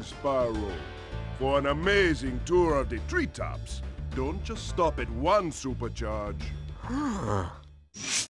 Greetings, Spyro. For an amazing tour of the treetops, don't just stop at one supercharge.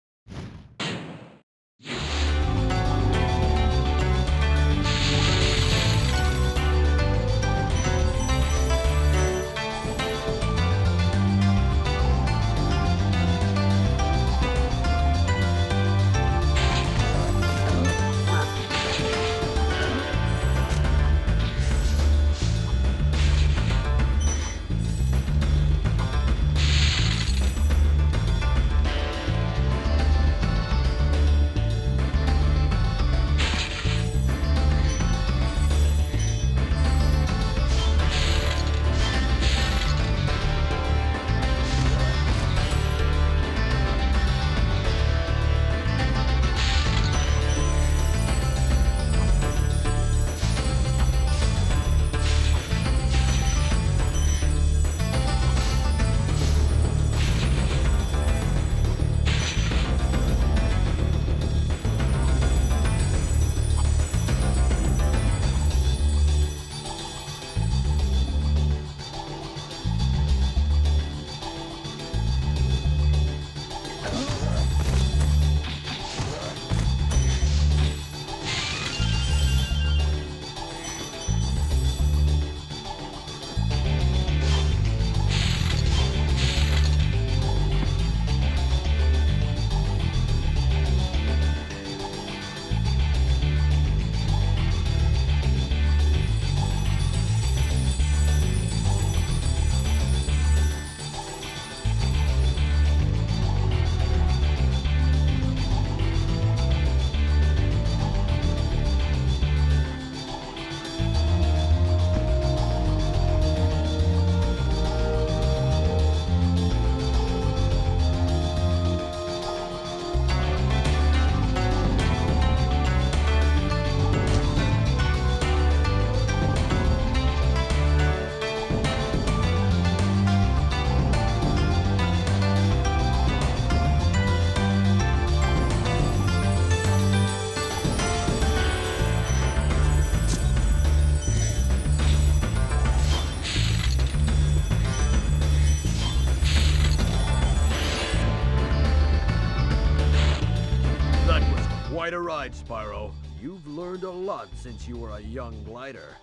quite a ride, Spyro. You've learned a lot since you were a young glider.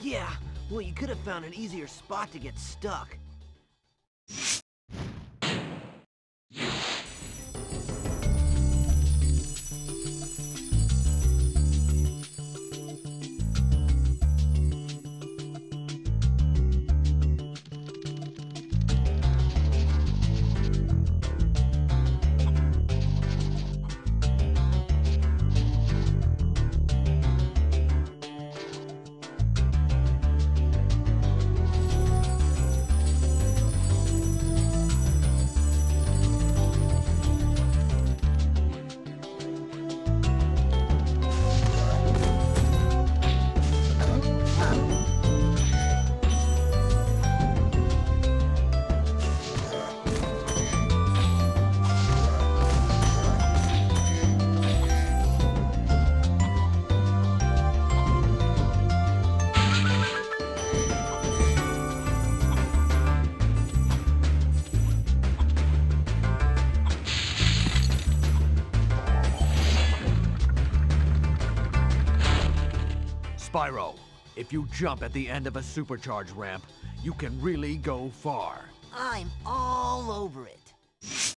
Yeah, well, you could have found an easier spot to get stuck. Spyro, if you jump at the end of a supercharge ramp, you can really go far. I'm all over it.